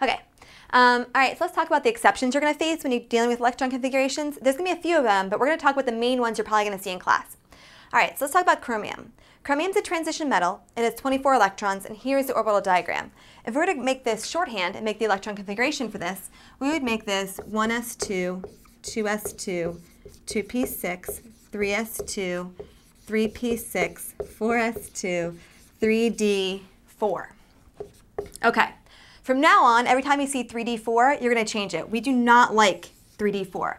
Okay, um, all right, so let's talk about the exceptions you're going to face when you're dealing with electron configurations. There's going to be a few of them, but we're going to talk about the main ones you're probably going to see in class. All right, so let's talk about chromium. Chromium is a transition metal. It has 24 electrons, and here's the orbital diagram. If we were to make this shorthand and make the electron configuration for this, we would make this 1s2, 2s2, 2p6, 3s2, 3p6, 4s2, 3d4. Okay. From now on, every time you see 3D4, you're going to change it. We do not like 3D4.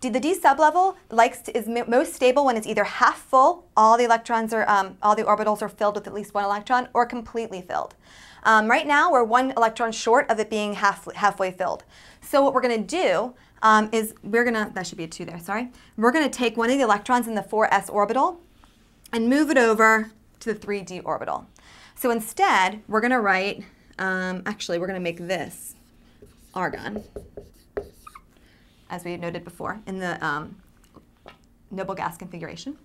The D sublevel likes to, is most stable when it's either half full, all the electrons are, um, all the orbitals are filled with at least one electron, or completely filled. Um, right now, we're one electron short of it being half, halfway filled. So what we're going to do um, is we're going to, that should be a 2 there, sorry. We're going to take one of the electrons in the 4s orbital and move it over to the 3d orbital. So instead, we're going to write um, actually, we're going to make this argon, as we noted before in the um, noble gas configuration.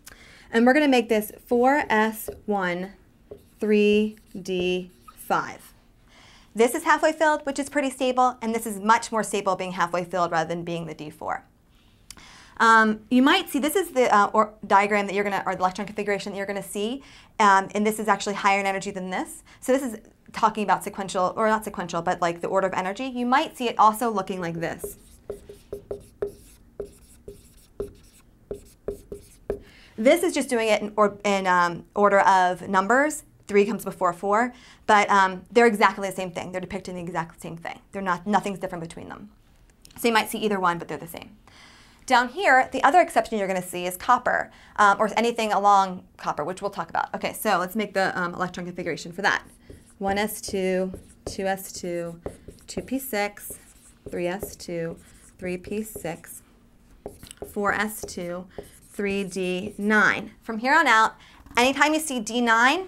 And we're going to make this 4s1 3d5. This is halfway filled, which is pretty stable, and this is much more stable being halfway filled rather than being the D4. Um, you might see, this is the uh, diagram that you're going to, or the electron configuration that you're going to see, um, and this is actually higher in energy than this. So this is talking about sequential, or not sequential, but like the order of energy, you might see it also looking like this. This is just doing it in, or, in um, order of numbers. Three comes before four, but um, they're exactly the same thing. They're depicting the exact same thing. They're not, nothing's different between them. So you might see either one, but they're the same. Down here, the other exception you're going to see is copper, um, or anything along copper, which we'll talk about. Okay, so let's make the um, electron configuration for that. 1s2, 2s2, 2p6, 3s2, 3p6, 4s2, 3d9. From here on out, anytime you see d9,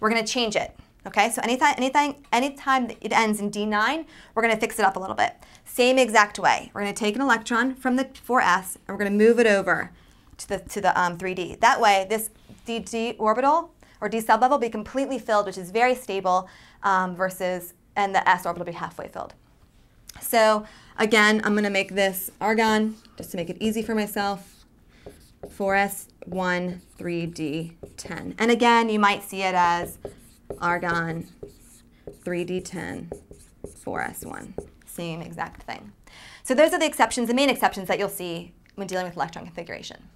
we're going to change it. Okay, so anytime, anytime, anytime it ends in D9, we're going to fix it up a little bit. Same exact way. We're going to take an electron from the 4s and we're going to move it over to the, to the um, 3D. That way, this d orbital or D sublevel will be completely filled, which is very stable, um, versus, and the S orbital will be halfway filled. So again, I'm going to make this argon, just to make it easy for myself, 4s1, 3d10. And again, you might see it as argon, 3d10, 4s1. Same exact thing. So those are the exceptions, the main exceptions that you'll see when dealing with electron configuration.